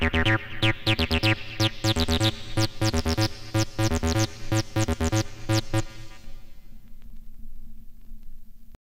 やっやっやっやっ。